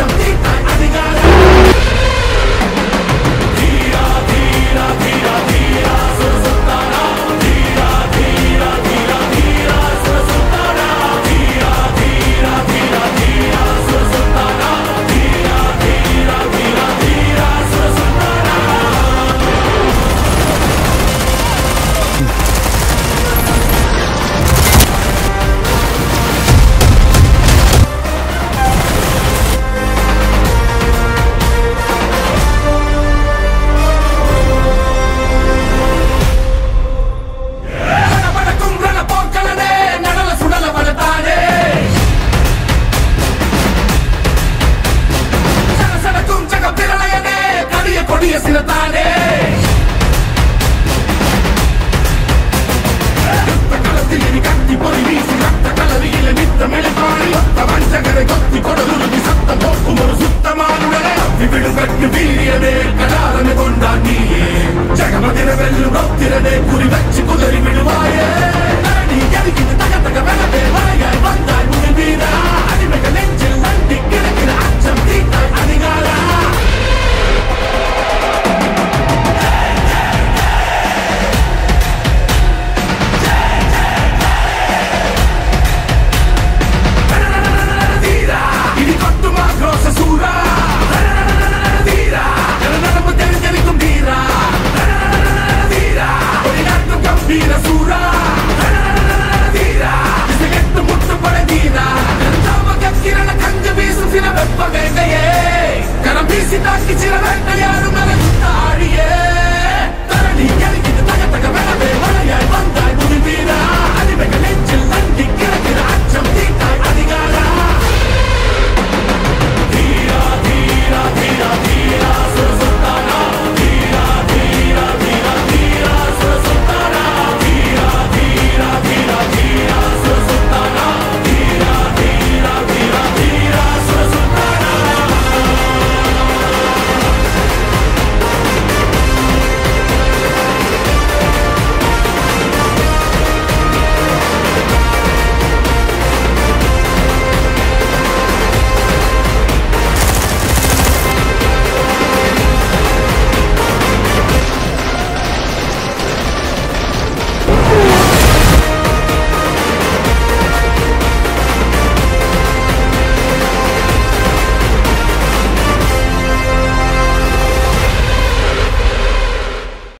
some people. ஆபீஸ்ல தானே களத்தில் இனி கத்தி பொறி வீசி ரத்த கலரியில நித்த மெளிப்பாடு கொத்த வஞ்சகரை கொத்தி கொடலுருவி சத்தம் போக்கும் ஒரு சுத்தமான விடுங்கள்